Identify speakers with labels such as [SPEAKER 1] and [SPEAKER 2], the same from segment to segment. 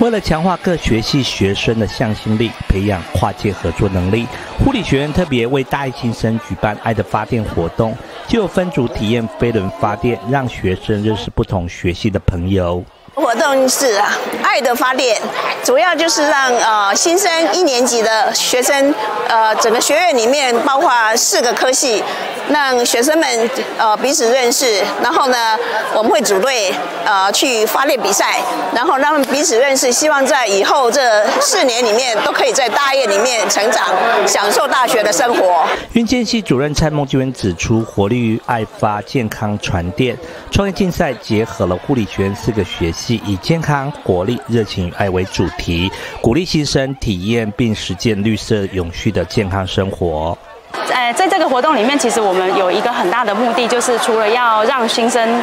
[SPEAKER 1] 为了强化各学系学生的向心力，培养跨界合作能力，护理学院特别为大一新生举办“爱的发电”活动，就分组体验飞轮发电，让学生认识不同学系的朋友。
[SPEAKER 2] 活动是啊，爱的发电，主要就是让呃新生一年级的学生，呃整个学院里面包括四个科系。让学生们呃彼此认识，然后呢，我们会组队呃去发电比赛，然后让他们彼此认识，希望在以后这四年里面都可以在大业里面成长，享受大学的生活。
[SPEAKER 1] 云建系主任蔡梦基文指出，活力于爱发健康传电创业竞赛结合了护理学院四个学系，以健康、活力、热情与爱为主题，鼓励新生体验并实践绿色永续的健康生活。
[SPEAKER 3] 呃，在这个活动里面，其实我们有一个很大的目的，就是除了要让新生。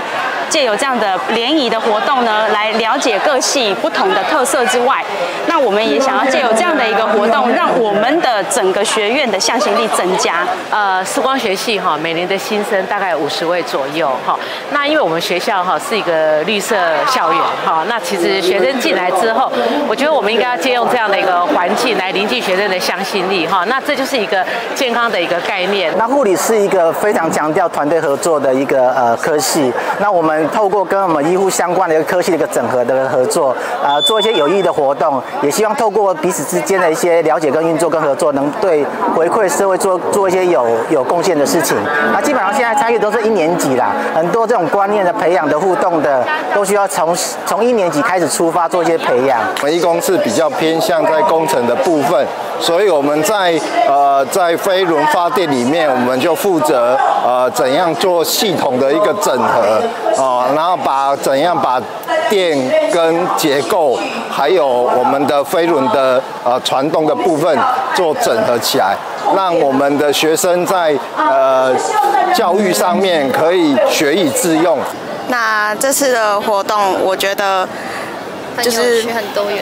[SPEAKER 3] 借有这样的联谊的活动呢，来了解各系不同的特色之外，那我们也想要借有这样的一个活动，让我们的整个学院的向心力增加。
[SPEAKER 4] 呃，视光学系哈，每年的新生大概五十位左右哈。那因为我们学校哈是一个绿色校园哈，那其实学生进来之后，我觉得我们应该要借用这样的一个环境来凝聚学生的向心力哈。那这就是一个健康的一个概念。
[SPEAKER 5] 那护理是一个非常强调团队合作的一个呃科系，那我们。透过跟我们医护相关的一个科系的一个整合的合作，呃，做一些有意义的活动，也希望透过彼此之间的一些了解跟运作跟合作，能对回馈社会做做一些有有贡献的事情。那基本上现在参与都是一年级啦，很多这种观念的培养的互动的，都需要从从一年级开始出发做一些培养。
[SPEAKER 6] 我们一公是比较偏向在工程的部分，所以我们在呃在飞轮发电里面，我们就负责呃怎样做系统的一个整合。啊，然后把怎样把电跟结构，还有我们的飞轮的呃传动的部分做整合起来，让我们的学生在呃教育上面可以学以致用。
[SPEAKER 7] 那这次的活动，我觉得
[SPEAKER 8] 就是很多元，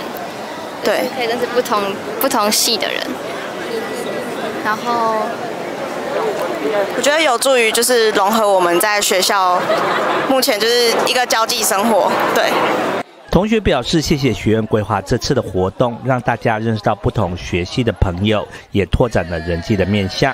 [SPEAKER 7] 对，
[SPEAKER 8] 可以认识不同不同系的人，然后。
[SPEAKER 7] 我觉得有助于就是融合我们在学校目前就是一个交际生活。对，
[SPEAKER 1] 同学表示谢谢学院规划这次的活动，让大家认识到不同学系的朋友，也拓展了人际的面向。